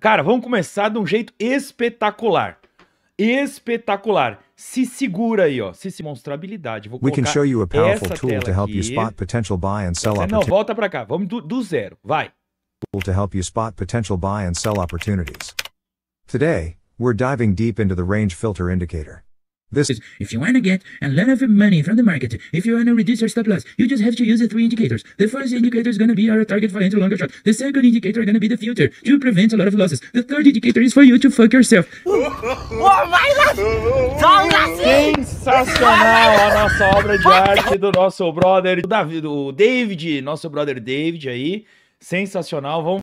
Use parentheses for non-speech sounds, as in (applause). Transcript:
Cara, vamos começar de um jeito espetacular. Espetacular. Se segura aí, ó. Se, se mostrabilidade. Vou We can colocar show you a powerful essa tool to help you spot potential buy and sell Não, opportunities. volta pra cá. Vamos do, do zero. Vai. to help you spot potential buy and sell opportunities. Today, we're diving deep into the range filter indicator. This is if you want to get a lot of money from the market, if you want to reduce your stop loss, you just have to use the three indicators. The first indicator is going to be our target for entry longer shot. The second indicator is going to be the filter to prevent a lot of losses. The third indicator is for you to fuck yourself. (laughs) Sensacional a nossa obra de arte do nosso brother o Davi, do David, nosso brother David aí. Sensacional. Vamos